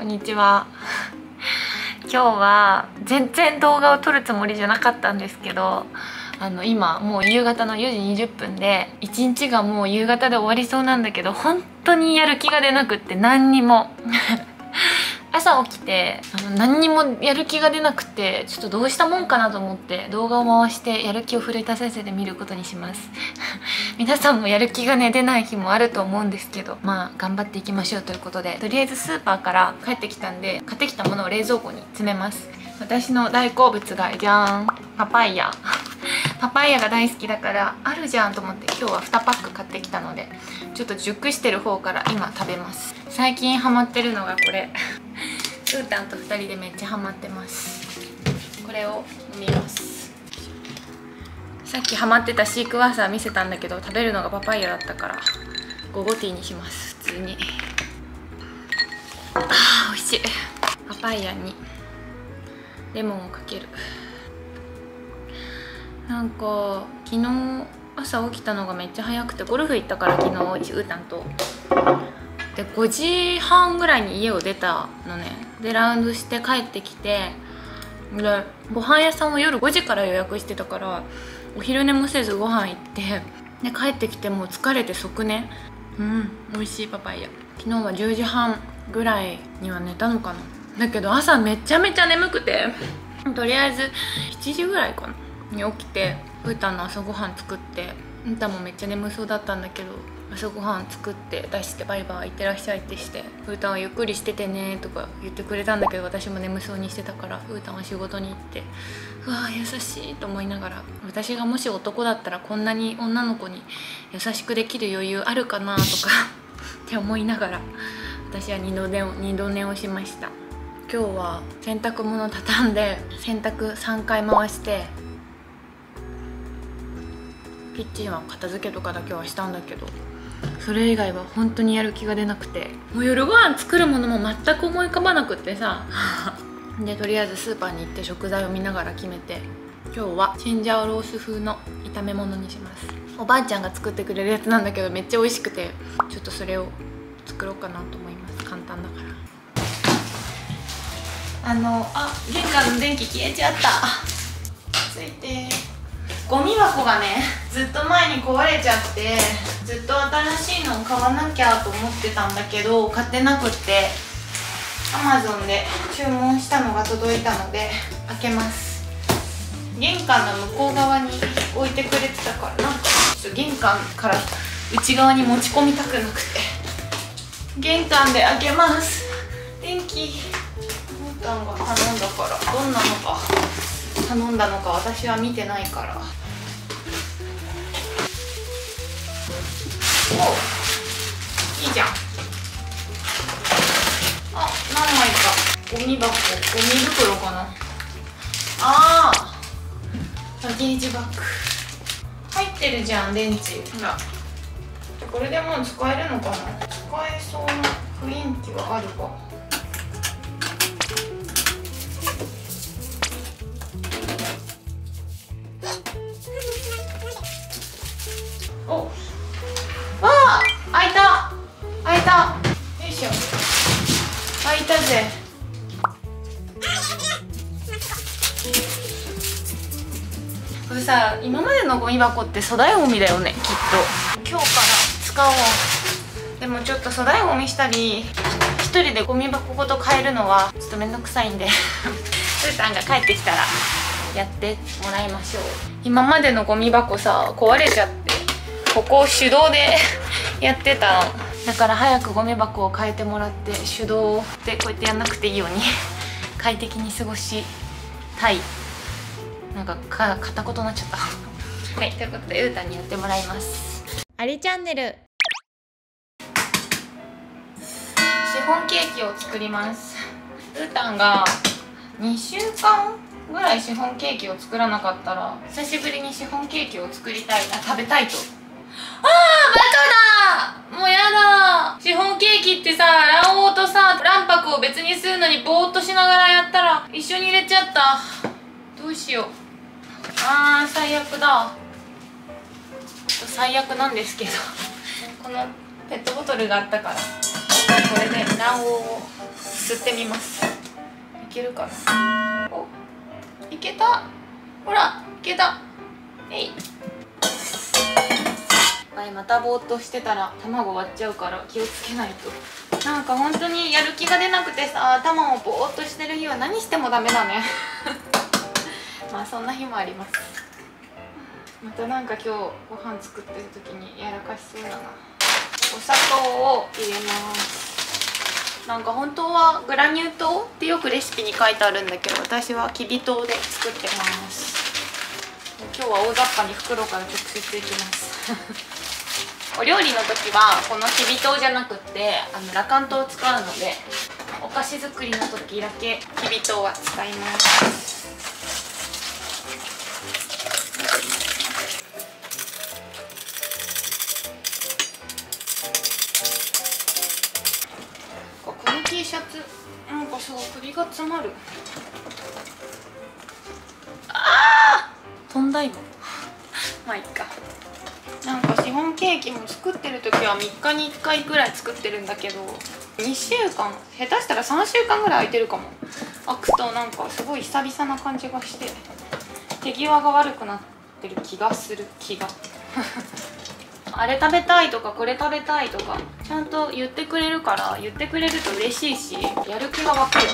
こんにちは。今日は全然動画を撮るつもりじゃなかったんですけどあの今もう夕方の4時20分で一日がもう夕方で終わりそうなんだけど本当にやる気が出なくって何にも。朝起きてあの何にもやる気が出なくてちょっとどうしたもんかなと思って動画を回してやる気を奮い立たせて見ることにします。皆さんもやる気がね出ない日もあると思うんですけどまあ頑張っていきましょうということでとりあえずスーパーから帰ってきたんで買ってきたものを冷蔵庫に詰めます。私の大好物がじゃーんパパイヤ。パパイヤが大好きだからあるじゃんと思って今日は2パック買ってきたのでちょっと熟してる方から今食べます。最近ハマってるのがこれ。ーたんと2人でめっちゃハマってます。これを飲みます。さっきハマってたシークワーサー見せたんだけど食べるのがパパイヤだったから午後ティーにします普通に。あー美味しい。パパイヤにレモンをかける。なんか昨日朝起きたのがめっちゃ早くてゴルフ行ったから昨日うーたんと。で5時半ぐらいに家を出たのね。でラウンドして帰ってきてでご飯屋さんを夜5時から予約してたからお昼寝もせずご飯行ってで帰ってきてもう疲れて即寝。うん美味しいパパイヤ。昨日は10時半ぐらいには寝たのかな。だけど朝めちゃめちゃ眠くてとりあえず7時ぐらいかな。に起きてうーたんの朝ごはん作ってうーたんもめっちゃ眠そうだったんだけど朝ごはん作って出してバイバイ行ってらっしゃいってしてうーたんはゆっくりしててねとか言ってくれたんだけど私も眠そうにしてたからうーたんは仕事に行ってうわー優しいと思いながら私がもし男だったらこんなに女の子に優しくできる余裕あるかなとか って思いながら私は二度寝を二度寝をしました。今日は洗濯物畳んで洗濯3回回してキッチンは片付けとかだけはしたんだけどそれ以外は本当にやる気が出なくて。もう夜ご飯作るものも全く思い浮かばなくってさ。でとりあえずスーパーに行って食材を見ながら決めて。今日はチンジャオロース風の炒め物にします。おばあちゃんが作ってくれるやつなんだけどめっちゃ美味しくてちょっとそれを作ろうかなと思います。簡単だから。あのあ玄関の電気消えちゃった。ついて。ゴミ箱がねずっと前に壊れちゃってずっと新しいのを買わなきゃと思ってたんだけど買ってなくってアマゾンで注文したのが届いたので開けます。玄関の向こう側に置いてくれてたからなんかちょっと玄関から内側に持ち込みたくなくて。玄関で開けます。電気モータンが頼んだからどんなのか頼んだのか私は見てないから。おいいじゃん。あ何枚か。ゴミ箱。ゴミ袋かな。ああパッケージバッグ。入ってるじゃん電池ほら。これでもう使えるのかな。使えそうな雰囲気はあるかた。よいしょ。開いたぜ。これさ今までのゴミ箱って粗大ゴミだよねきっと。今日から使おう。でもちょっと粗大ゴミしたり一人でゴミ箱ごと変えるのはちょっと面倒くさいんで。うーたんが帰ってきたらやってもらいましょう。今までのゴミ箱さ壊れちゃってここを手動でやってたの。だから早くゴミ箱を変えてもらって手動でこうやってやんなくていいように 快適に過ごしたい。なんかか片言になっちゃった。はいということでうーたんにやってもらいます。ありチャンネル。シフォンケーキを作ります。うーたんが2週間ぐらいシフォンケーキを作らなかったら久しぶりにシフォンケーキを作りたいあ食べたいとあーバカだもうやだシフォンケーキってさ卵黄とさ卵白を別にするのにぼーっとしながらやったら一緒に入れちゃった。どうしよう。あー最悪だ。最悪なんですけど。このペットボトルがあったからこれで卵黄を吸ってみます。いけるかな。おいけた。ほらいけた。えい。はいまたぼーっとしてたら卵割っちゃうから気をつけないと。なんか本当にやる気が出なくてさ頭をぼーっとしてる日は何してもダメだね。まあそんな日もあります。またなんか今日ご飯作ってる時にやらかしそうだな。お砂糖を入れます。なんか本当はグラニュー糖ってよくレシピに書いてあるんだけど私はきび糖で作ってます。今日は大雑把に袋から直接いきます。お料理の時はこのきび糖じゃなくってあの羅漢糖を使うのでお菓子作りの時だけきび糖は使います。この T シャツなんかすごい首が詰まる。あー！飛んだ今。まあいっか。なんかシフォンケーキも作ってる時は3日に1回ぐらい作ってるんだけど2週間下手したら3週間ぐらい空いてるかも。開くとなんかすごい久々な感じがして手際が悪くなってる気がする。気が。あれ食べたいとかこれ食べたいとかちゃんと言ってくれるから言ってくれると嬉しいしやる気が湧くよね。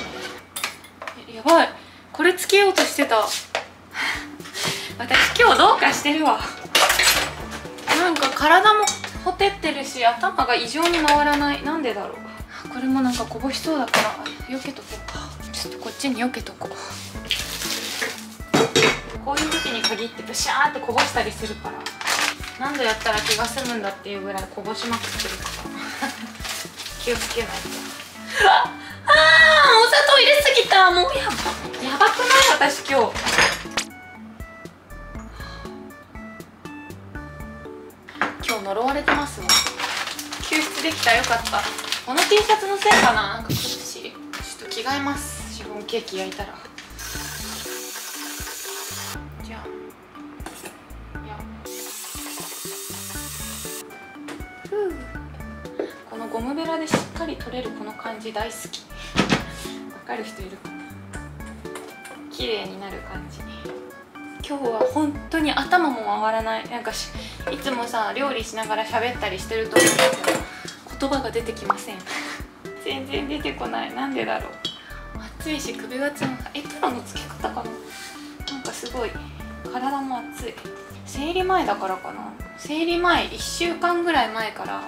やばい。これつけようとしてた。私今日どうかしてるわ。なんか体もほてってるし頭が異常に回らない。なんでだろう。これもなんかこぼしそうだから避けとこう。かちょっとこっちに避けとこう。こういう時に限ってブシャーってこぼしたりするから何度やったら気が済むんだっていうぐらいこぼしまくってるから。気をつけないと。あーお砂糖入れすぎた。もうやば。やばくない？私今日呪われてますわ。救出できたよかった。この T シャツのせいかな？なんか苦しいちょっと着替えます。シフォンケーキ焼いたら。じゃあ。いや。ふう。このゴムベラでしっかり取れるこの感じ大好き。わかる人いるかな？綺麗になる感じ。今日は本当に頭も回らない。なんかしいつもさ料理しながら喋ったりしてると思うんだけど言葉が出てきません。全然出てこない。なんでだろう。暑いし首がつむエプロの付け方かな。なんかすごい体も熱い。生理前だからかな。生理前1週間ぐらい前から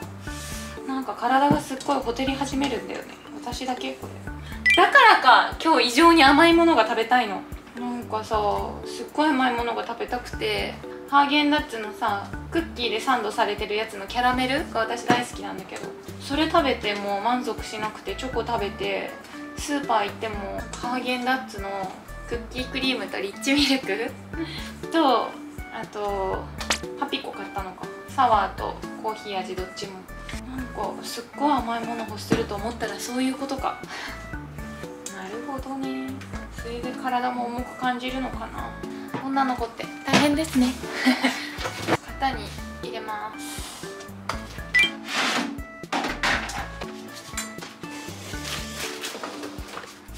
なんか体がすっごいほてり始めるんだよね。私だけ？これ。だからか今日異常に甘いものが食べたいの。かさすっごい甘いものが食べたくてハーゲンダッツのさクッキーでサンドされてるやつのキャラメルが私大好きなんだけどそれ食べても満足しなくてチョコ食べてスーパー行ってもハーゲンダッツのクッキークリームとリッチミルク とあとパピコ買ったのか。サワーとコーヒー味どっちも。なんかすっごい甘いもの欲してると思ったらそういうことか。なるほどね。それで体も重く感じるのかな？女の子って大変ですね。型に入れます。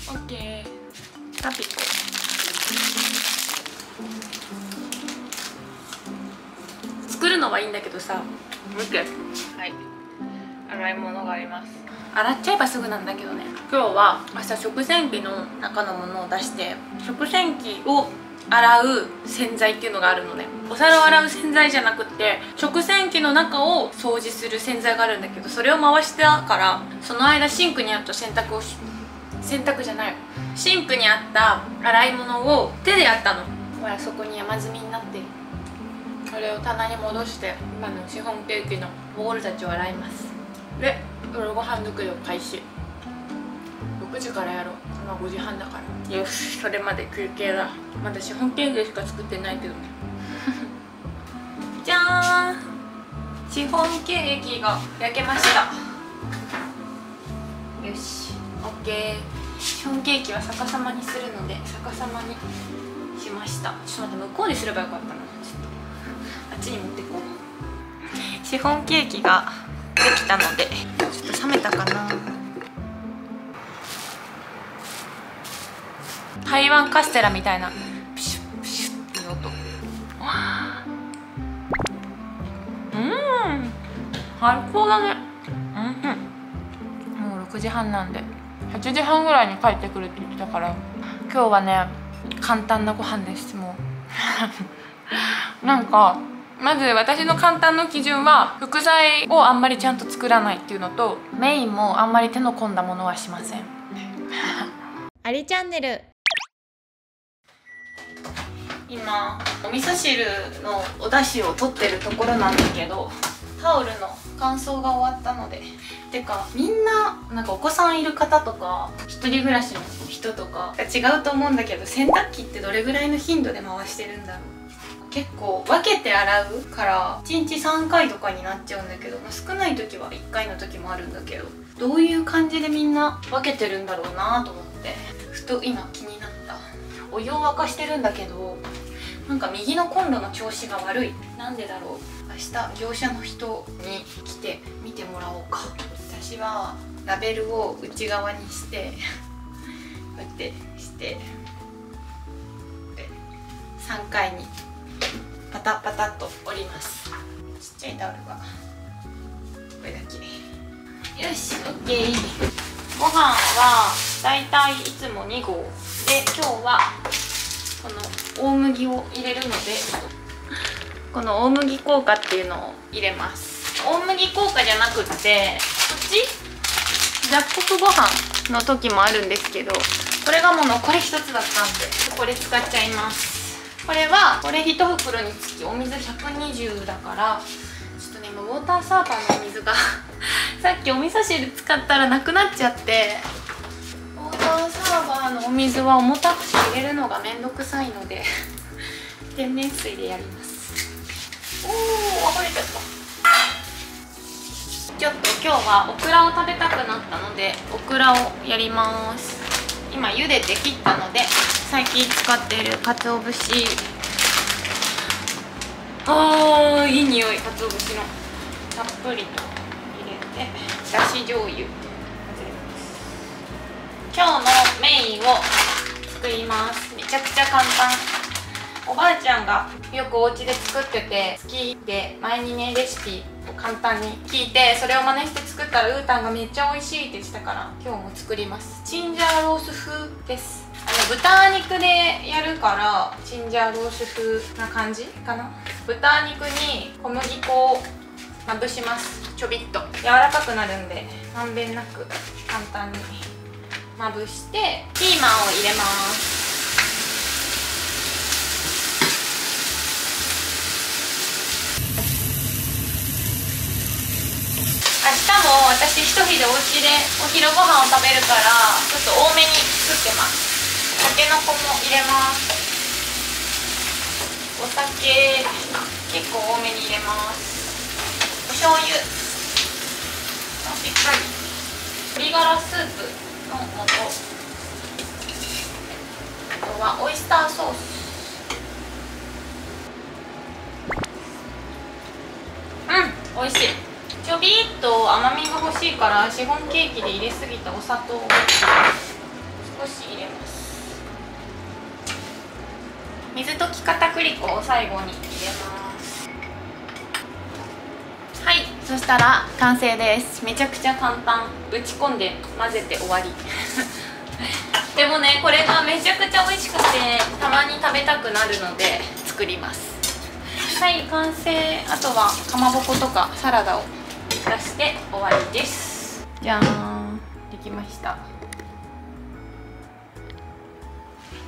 オッケー。パピコ。作るのはいいんだけどさ。見てはい。洗い物があります洗っちゃえばすぐなんだけどね。今日は明日食洗機の中のものを出して食洗機を洗う洗剤っていうのがあるのね。お皿を洗う洗剤じゃなくて食洗機の中を掃除する洗剤があるんだけどそれを回してたからその間シンクにあった洗濯を洗濯じゃない。シンクにあった洗い物を手でやったの。ほらそこに山積みになってるこれを棚に戻して今のシフォンケーキのボールたちを洗います。で夜ご飯作りを開始。6時からやろう。今5時半だから。よしそれまで休憩だ。まだシフォンケーキしか作ってないけどね。じゃーん。シフォンケーキが焼けました。よし。オッケー。シフォンケーキは逆さまにするので逆さまにしました。ちょっと待って向こうにすればよかったな。ちょっと。あっちに持ってこう。シフォンケーキができたのでちょっと冷めたかな。台湾カステラみたいな。プシュプシュって音。うん。最高だね。うん。もう6時半なんで。8時半ぐらいに帰ってくるって言ってたから。今日はね簡単なご飯ですもう。なんかまず私の簡単の基準は副菜をあんまりちゃんと作らないっていうのとメインもあんまり手の込んだものはしません。ありチャンネル。今お味噌汁のお出汁を取ってるところなんだけどタオルの乾燥が終わったので。てかみんななんかお子さんいる方とか一人暮らしの人とかが違うと思うんだけど洗濯機ってどれぐらいの頻度で回してるんだろう結構分けて洗うから1日3回とかになっちゃうんだけど、ま、少ない時は1回の時もあるんだけどどういう感じでみんな分けてるんだろうなと思ってふと今気になった。お湯を沸かしてるんだけどなんか右のコンロの調子が悪い。なんでだろう。明日業者の人に来て見てもらおうか。私はラベルを内側にしてこうやってして3回にタパタと折ります。ちっちゃいタオルがこれだけ。よし OK ご飯はだいたいいつも2合。で今日はこの大麦を入れるのでこの大麦効果っていうのを入れます。大麦効果じゃなくってこっち雑穀ご飯の時もあるんですけどこれがもう残り一つだったんでこれ使っちゃいます。これはこれ1袋につきお水120だからちょっとね今ウォーターサーバーのお水が さっきお味噌汁使ったらなくなっちゃって。ウォーターサーバーのお水は重たくて入れるのがめんどくさいので 天然水でやります。おお溢れちゃった。ちょっと今日はオクラを食べたくなったのでオクラをやります。今茹でて切ったので最近使っている鰹節。あーいい匂い鰹節の。たっぷりと入れてだし醤油。今日のメインを作ります。めちゃくちゃ簡単。おばあちゃんがよくお家で作ってて好きで前にねレシピを簡単に聞いてそれを真似して作ったらウータンがめっちゃ美味しいって言ってたから今日も作ります。チンジャーロース風です。豚肉でやるからチンジャーロース風な感じかな？豚肉に小麦粉をまぶします。ちょびっと。柔らかくなるんでまんべんなく簡単にまぶしてピーマンを入れます。明日も私一人でお家でお昼ご飯を食べるからちょっと多めに作ってます。たけのこも入れますお酒結構多めに入れますお醤油しっかり鶏ガラスープの素あとはオイスターソースうん美味しいちょびっと甘みが欲しいからシフォンケーキで入れすぎたお砂糖を少し入れます水溶き片栗粉を最後に入れます。はいそしたら完成です。めちゃくちゃ簡単。打ち込んで混ぜて終わり。でもねこれがめちゃくちゃ美味しくてたまに食べたくなるので作ります。はい完成。あとはかまぼことかサラダを出して終わりです。じゃーん。できました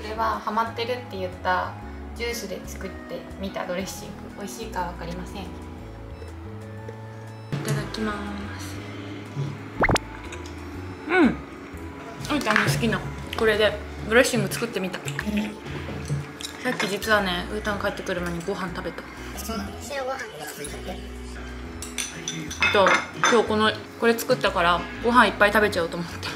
これはハマってるって言ったジュースで作ってみたドレッシング。美味しいか分かりません。いただきます。うん。うーちゃんの好きなこれでドレッシング作ってみた。さっき実はねうーたん帰ってくる前にご飯食べた。白ご飯あと今日このこれ作ったからご飯いっぱい食べちゃおうと思って